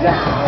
呀！